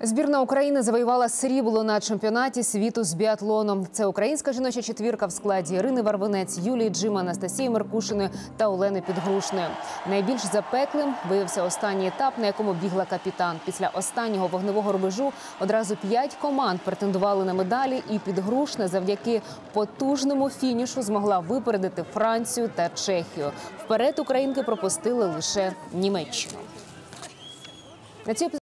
Збірна України завоювала срібло на чемпіонаті світу з біатлоном. Це українська жіноча четвірка в складі Ірини Варвинець, Юлії Джима, Анастасії Меркушини та Олени Підгрушної. Найбільш запеклим виявився останній етап, на якому бігла капітан. Після останнього вогневого рубежу одразу п'ять команд претендували на медалі, і підгрушна завдяки потужному фінішу змогла випередити Францію та Чехію. Вперед українки пропустили лише Німеччину. На цій